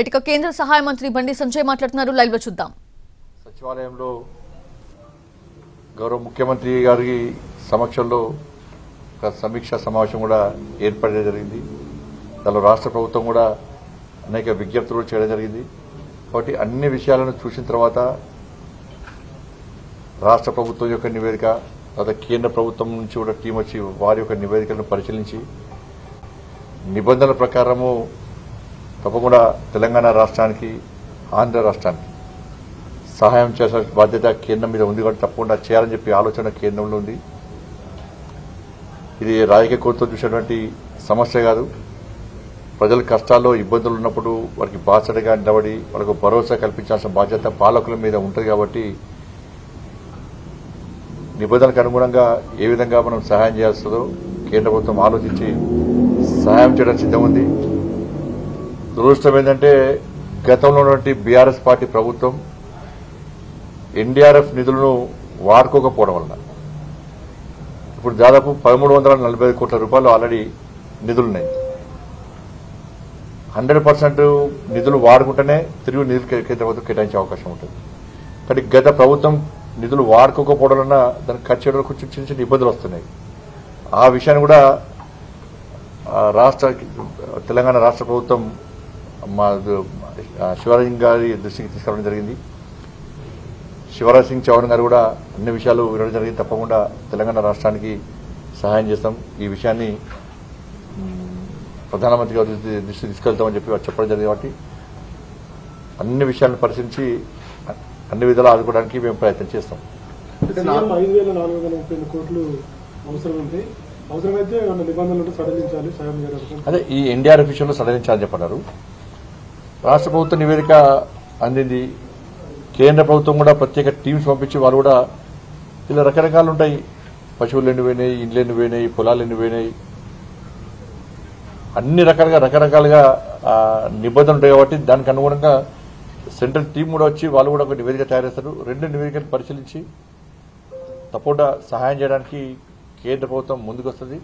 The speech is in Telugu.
ఇటుక కేంద్ర సహాయ మంత్రి బండి సంజయ్ మాట్లాడుతున్నారు. లైవ్లో చూద్దాం. సచివాలయంలో గౌరవ ముఖ్యమంత్రి గారి సమక్షంలో ఒక సమీక్షా సమావేశం కూడా ఏర్పడడం జరిగింది. దానిలో రాష్ట్ర ప్రభుత్వం కూడా అనేక విజ్ఞప్తులు చేయడం జరిగింది. కాబట్టి అన్ని విషయాలను చూసిన తర్వాత రాష్ట్ర ప్రభుత్వం యొక్క నివేదిక తర్వాత కేంద్ర ప్రభుత్వం నుంచి కూడా టీం వచ్చి వారి యొక్క నివేదికలను పరిశీలించి నిబంధనల ప్రకారము తప్పకుండా తెలంగాణ రాష్ట్రానికి ఆంధ్ర రాష్ట్రానికి సహాయం చేసే బాధ్యత కేంద్రం మీద ఉంది కాబట్టి తప్పకుండా చేయాలని చెప్పి ఆలోచన కేంద్రంలో ఉంది. ఇది రాజకీయ కోర్టుతో చూసినటువంటి సమస్య కాదు. ప్రజల కష్టాల్లో ఇబ్బందులు ఉన్నప్పుడు వారికి బాసటగా నిలబడి వాళ్ళకు భరోసా కల్పించాల్సిన బాధ్యత పాలకుల మీద ఉంటుంది కాబట్టి నిబంధనలకు అనుగుణంగా ఏ విధంగా మనం సహాయం చేస్తుందో కేంద్ర ప్రభుత్వం ఆలోచించి సహాయం చేయడం సిద్ధం ఉంది. దురదృష్టం ఏంటంటే గతంలో ఉన్నటువంటి బీఆర్ఎస్ పార్టీ ప్రభుత్వం ఎన్డీఆర్ఎఫ్ నిధులను వాడుకోకపోవడం వలన. ఇప్పుడు దాదాపు పదమూడు వందల నలభై ఐదు కోట్ల రూపాయలు ఆల్రెడీ నిధులున్నాయి. హండ్రెడ్ పర్సెంట్ నిధులు వాడుకుంటేనే తిరిగి నిధులు కే- కేంద్ర ప్రభుత్వం కేటాయించే అవకాశం ఉంటుంది. కానీ గత ప్రభుత్వం నిధులు వాడుకోకపోవడం వలన దానికి ఖర్చు చేయడం కొంచెం చిన్న చిన్న ఇబ్బందులు వస్తున్నాయి. ఆ విషయాన్ని కూడా రాష్ట్ర తెలంగాణ రాష్ట్ర ప్రభుత్వం మా శివరాజ్ గారి దృష్టికి తీసుకురావడం జరిగింది. శివరాజ్ సింగ్ చౌహాన్ గారు కూడా అన్ని విషయాలు వినడం జరిగింది. తప్పకుండా తెలంగాణ రాష్ట్రానికి సహాయం చేస్తాం. ఈ విషయాన్ని ప్రధానమంత్రి గారి దృష్టి- దృష్టికి తీసుకెళ్తామని చెప్పి చెప్పడం జరిగింది కాబట్టి అన్ని విషయాలను పరిశీలించి అన్ని విధాలు ఆదుకోవడానికి మేము ప్రయత్నం చేస్తాం. అదే ఈ ఎన్డీఆర్ఎఫ్ విషయంలో సడలించాలని చెప్పన్నారు. రాష్ట్ర ప్రభుత్వ నివేదిక అందింది. కేంద్ర ప్రభుత్వం కూడా ప్రత్యేక టీమ్స్ పంపించి వారు కూడా ఇలా రకరకాలు ఉంటాయి. పశువులు ఎండిపోయినాయి పోయినాయి ఇండ్లు ఎండిపోయినాయి పోయినాయి పొలాలు ఎండిపోయినాయి పోయినాయి అన్ని రకాలుగా రకరకాలుగా నిబంధనలు ఉంటాయి కాబట్టి దానికి అనుగుణంగా సెంట్రల్ టీం కూడా వచ్చి వాళ్ళు కూడా ఒక నివేదిక తయారు చేస్తారు. రెండు నివేదికలు పరిశీలించి తప్పకుండా సహాయం చేయడానికి కేంద్ర ప్రభుత్వం ముందుకు వస్తుంది